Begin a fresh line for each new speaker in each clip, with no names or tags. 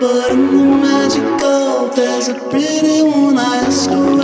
But in the
magic of
there's a pretty one I ask
around.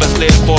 never live for